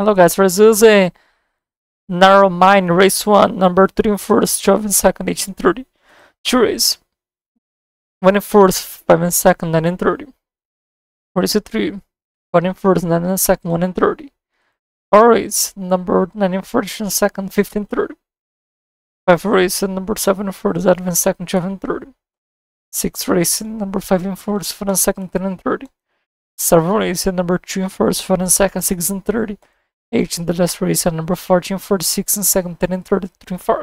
Hello guys, let's a Narromine race 1, number 3 and 4th, 12 and 2nd, 1830. Two race. 1 and 4th, 5 and 2nd, 9 and 30. 43, 1 and 4th, 9 and 2nd, 1 and 30. 4 race, number 9 and 4th, and 2nd, 15 30. 5 race, number 7 and 4th, 11 and 2nd, 12 and 30. 6 race, number 5 and 4th, 4 and 2nd, 10 and 30. 7 race, number 2 and 4th, 4 and 2nd, 6 and 30. 8 in the last race at number 14, 46 and 17 and 33 and 4.